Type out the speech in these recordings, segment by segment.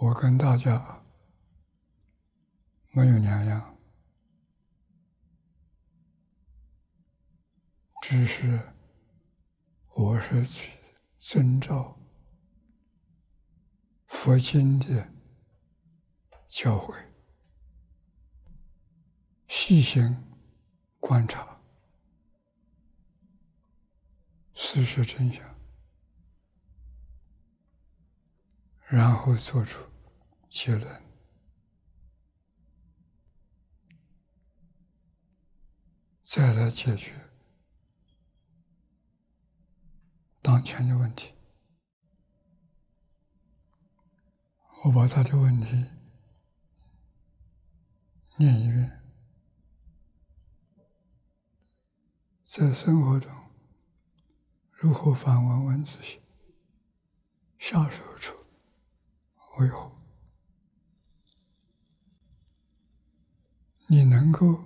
我跟大家没有两样，只是我是去遵照佛经的教诲。细心观察事实真相，然后做出结论，再来解决当前的问题。我把他的问题念一遍。在生活中，如何反问问自己？下手处为何？你能够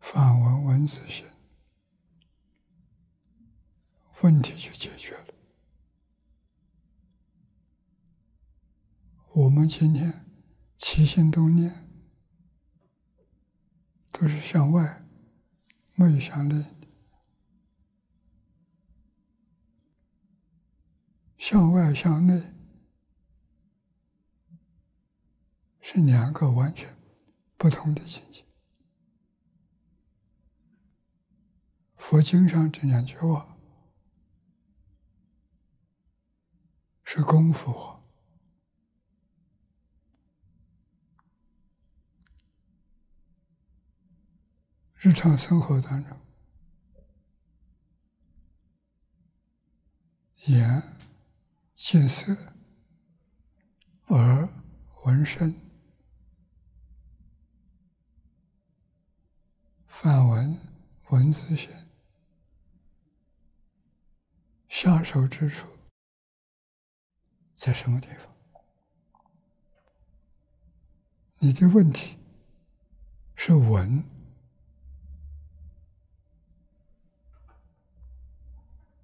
反问问自性，问题就解决了。我们今天起心动念都是向外。没有向内，向外向内是两个完全不同的境界。佛经上这两句话是功夫话。日常生活当中，眼见色，耳闻声，反闻文字线，下手之处在什么地方？你的问题是文。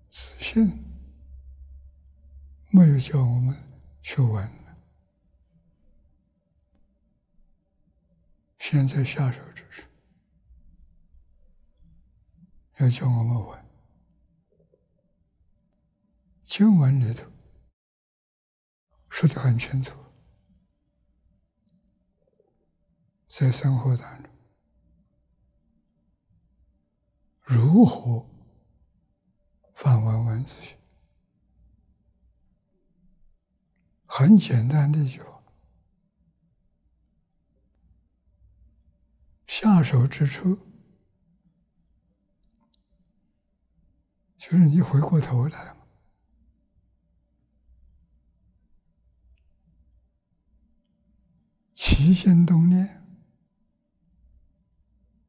自信没有叫我们去闻，现在下手之处要叫我们闻。经文里头说的很清楚，在生活当中如何？反问问自己，很简单的一句话：下手之处，就是你回过头来起心动念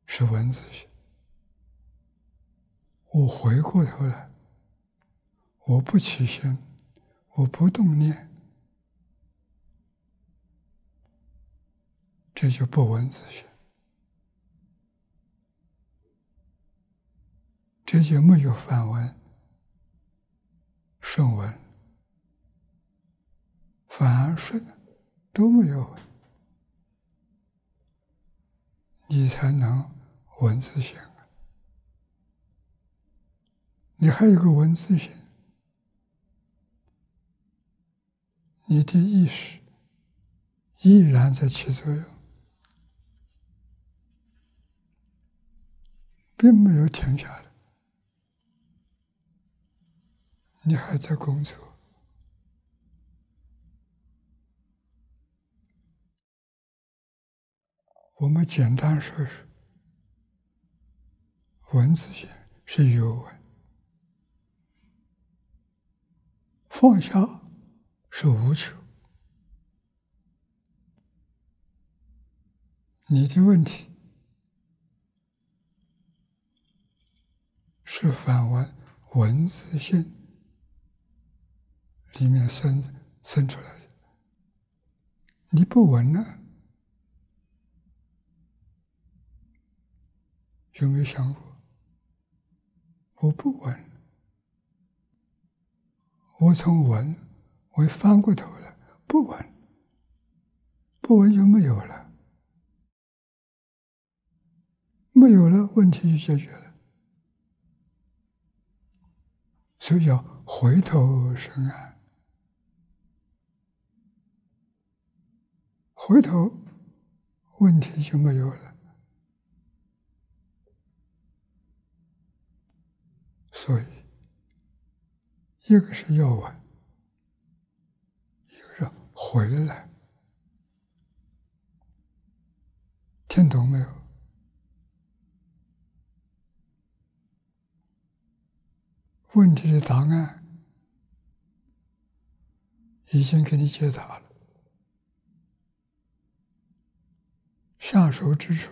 是文字学，我回过头来。我不起心，我不动念，这就不文字学，这就没有反闻、顺闻、反而顺都没有，你才能闻自性！你还有个闻自性。你的意识依然在起作用，并没有停下来，你还在工作。我们简单说说，文字性是有文，放下。是无求，你的问题是反问文字性里面生生出来的，你不闻呢，有没有想过？我不闻，我从闻，我翻过头来不闻，不闻就没有了，没有了，问题就解决了。所以要回头是岸，回头问题就没有了。所以，一个是要问，一个是回来，听懂没有？问题的答案已经给你解答了，下手之处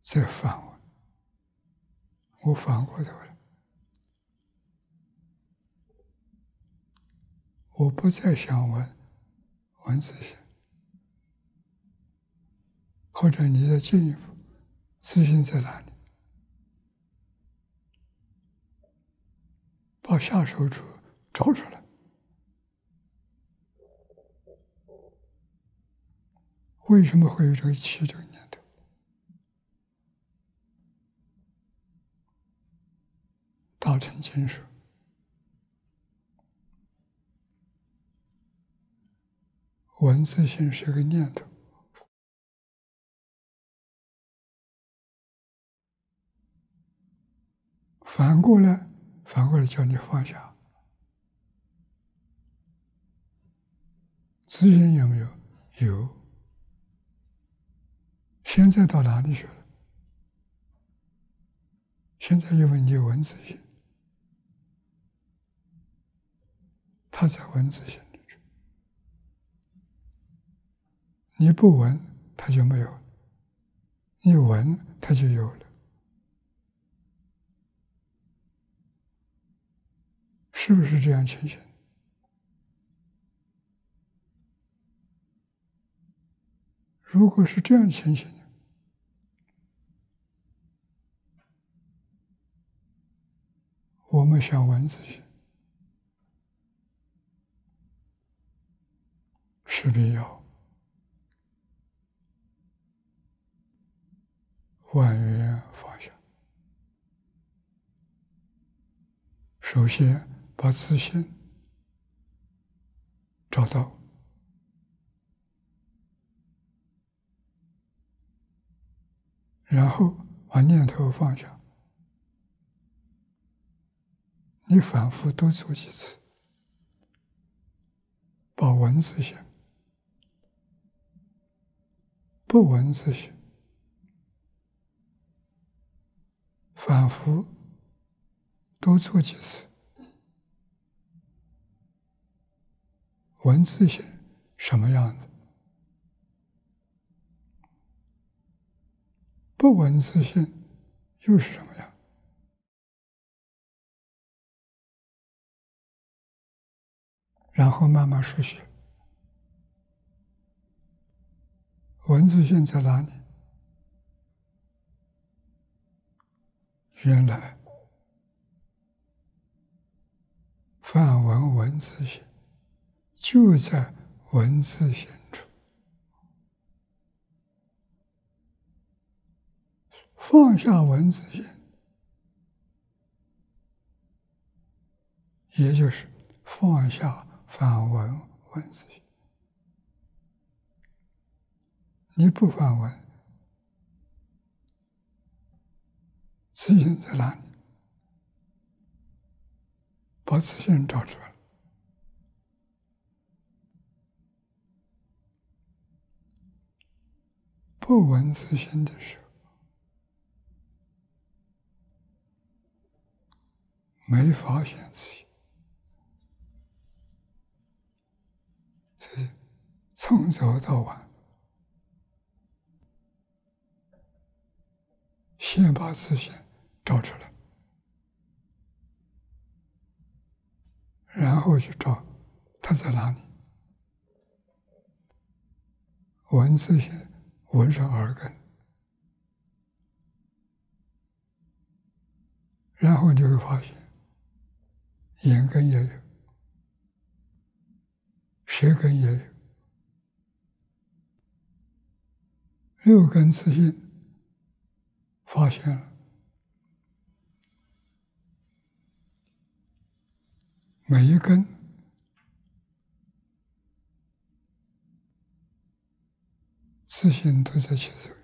再反问，我反过头了，我不再想问文字性，或者你再进一步，自信在哪里？把下手处找出来，为什么会有这个起这个念头？大乘经说，文字性是个念头，反过来。反过来叫你放下，自信有没有？有。现在到哪里去了？现在因为你有文字性，他在文字性里去，你不闻，他就没有；你闻，他就有了。是不是这样情形？如果是这样情形，我们想问自己势必要万缘放下，首先。把自信找到，然后把念头放下。你反复多做几次，把文字性、不文字性反复多做几次。文字性什么样子？不文字性又是什么样？然后慢慢书写。文字性在哪里？原来范文文字性。就在文字线处，放下文字线，也就是放下反文文字线。你不反文，自信在哪里？把自信找出来。不闻自心的时候，没发现自己，从早到晚，先把字线找出来。然后去找他在哪里。文字线纹上耳根。然后你就会发现，眼根也有。舌根也有。六根自性发现了，每一根自信都在起作用，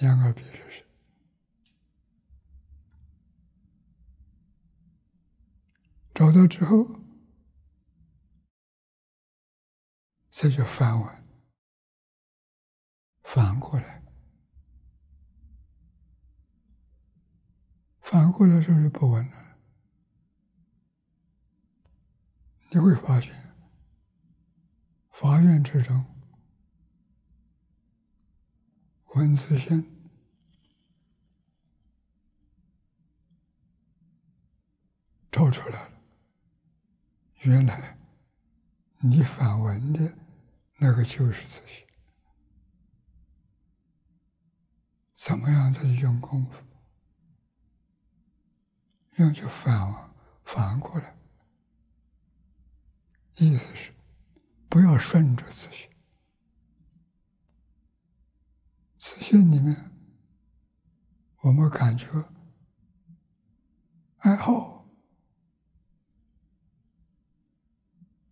眼耳鼻舌身。找到之后，再去反问，反过来，反过来是不是不稳了？你会发现，法院之中，文字性。照出来了。原来，你反问的那个就是自己。怎么样才去用功夫？用就反反过来，意思是不要顺着自己。自信里面，我们感觉爱好。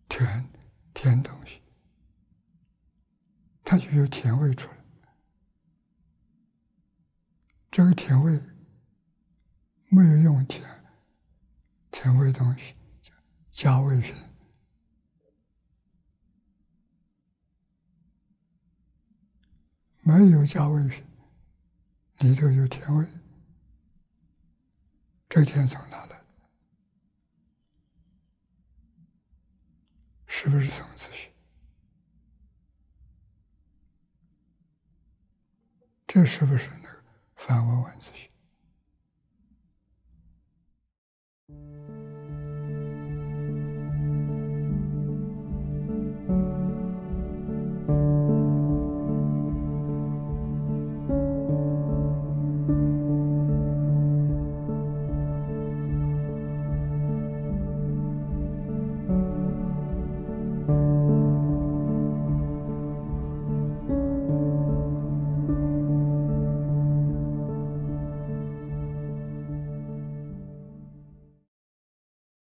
甜甜东西，它就有甜味出来。这个甜味没有用甜甜味东西加味品，没有加味品，里头有甜味，这甜从哪来？是不是从自己？这是不是那个反问问自己？